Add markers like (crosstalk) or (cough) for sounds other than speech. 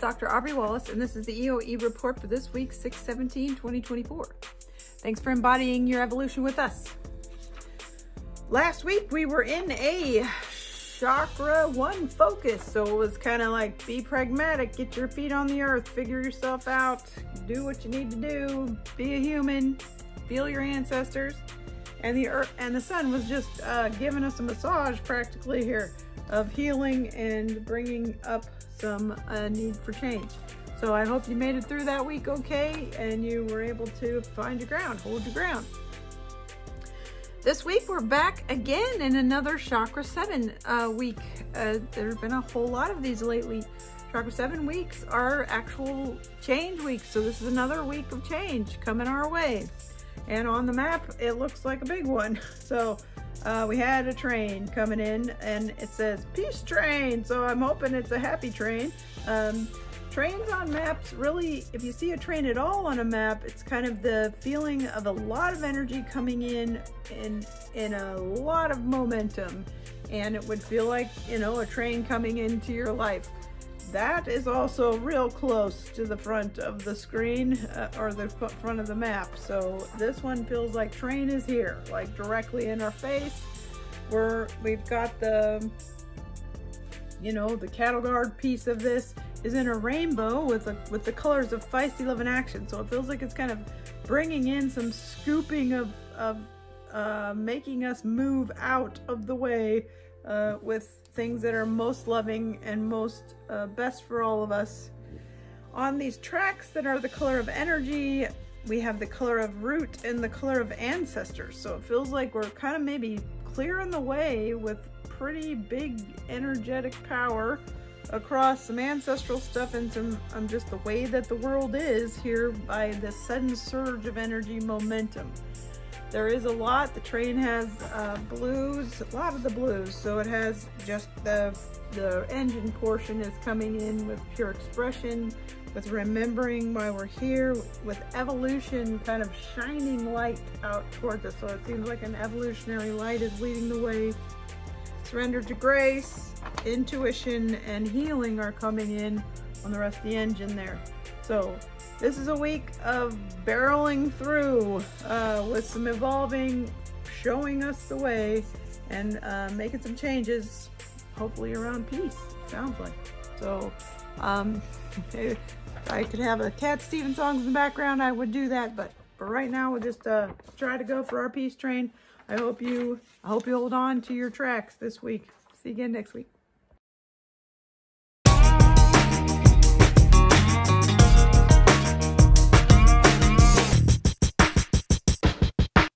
Dr. Aubrey Wallace, and this is the EOE report for this week, 6-17-2024. Thanks for embodying your evolution with us. Last week, we were in a chakra one focus, so it was kind of like be pragmatic, get your feet on the earth, figure yourself out, do what you need to do, be a human, feel your ancestors. And the earth and the sun was just uh, giving us a massage practically here of healing and bringing up some uh, need for change. So I hope you made it through that week okay and you were able to find your ground, hold your ground. This week we're back again in another Chakra 7 uh, week. Uh, there have been a whole lot of these lately. Chakra 7 weeks are actual change weeks, so this is another week of change coming our way. And on the map, it looks like a big one. (laughs) So uh, we had a train coming in and it says peace train. So I'm hoping it's a happy train. Um, trains on maps really, if you see a train at all on a map, it's kind of the feeling of a lot of energy coming in in, in a lot of momentum. And it would feel like, you know, a train coming into your life. That is also real close to the front of the screen uh, or the front of the map. So this one feels like train is here, like directly in our face. We're, we've got the, you know, the cattle guard piece of this is in a rainbow with, a, with the colors of feisty love and action. So it feels like it's kind of bringing in some scooping of, of uh, making us move out of the way uh, with things that are most loving and most uh, best for all of us. On these tracks that are the color of energy, we have the color of root and the color of ancestors. So it feels like we're kind of maybe clearing the way with pretty big energetic power across some ancestral stuff and some um, just the way that the world is here by this sudden surge of energy momentum. There is a lot. The train has uh, blues, a lot of the blues. So it has just the, the engine portion is coming in with pure expression, with remembering why we're here, with evolution kind of shining light out towards us. So it seems like an evolutionary light is leading the way. Surrender to grace, intuition, and healing are coming in on the rest of the engine there. So this is a week of barreling through uh, with some evolving, showing us the way, and uh, making some changes, hopefully around peace, sounds like. So, um, if (laughs) I could have a Cat Stevens songs in the background, I would do that, but for right now, we'll just uh, try to go for our peace train. I hope you, I hope you hold on to your tracks this week. See you again next week.